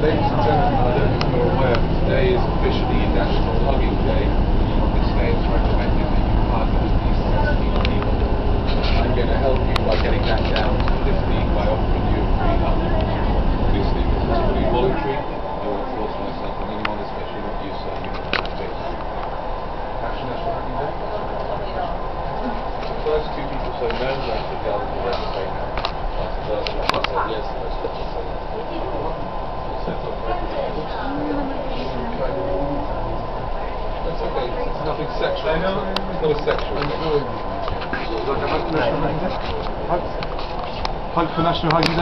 ladies and gentlemen, I don't know if you're aware, today is officially National Hugging Day. This day recommended that you hug at least 16 people. I'm going to help you by getting that down to 15 by offering you a free hug. Obviously, this is fully voluntary. I won't force myself on anyone, especially not you, sir. You Happy National Hugging Day? The first two people so known, I to I said yes, and I said yes. Nothing sexual. It's not a sexual thing. Hug for National Hugging Day.